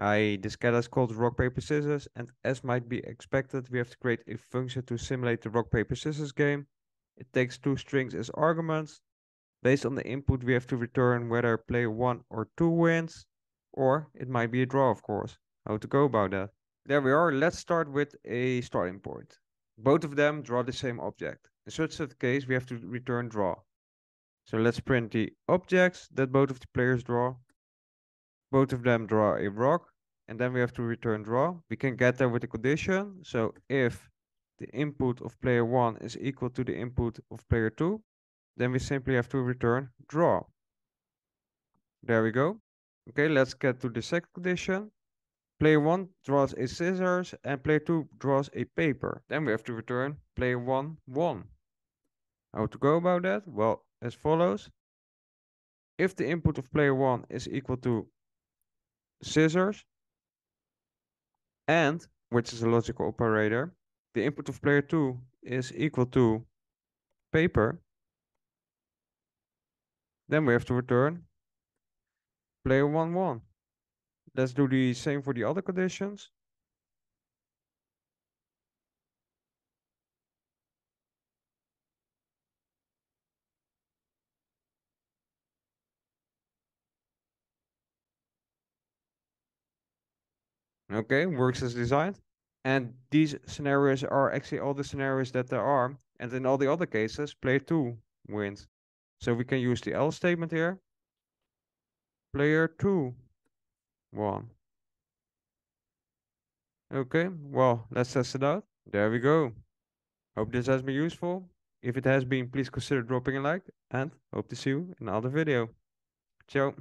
This kata is called rock, paper, scissors, and as might be expected, we have to create a function to simulate the rock, paper, scissors game. It takes two strings as arguments. Based on the input, we have to return whether player 1 or 2 wins, or it might be a draw, of course. How to go about that? There we are. Let's start with a starting point. Both of them draw the same object. In such a case, we have to return draw. So let's print the objects that both of the players draw. Both of them draw a rock, and then we have to return draw. We can get there with a condition. So if the input of player 1 is equal to the input of player 2, then we simply have to return draw. There we go. Okay, let's get to the second condition. Player 1 draws a scissors and player 2 draws a paper. Then we have to return player 1 1. How to go about that? Well, as follows. If the input of player 1 is equal to scissors and, which is a logical operator, the input of player 2 is equal to paper, then we have to return player 1 1. Let's do the same for the other conditions. Okay, works as designed. And these scenarios are actually all the scenarios that there are. And in all the other cases, player 2 wins. So we can use the else statement here. Player 2 won. Okay, well, let's test it out. There we go. Hope this has been useful. If it has been, please consider dropping a like and hope to see you in another video. Ciao.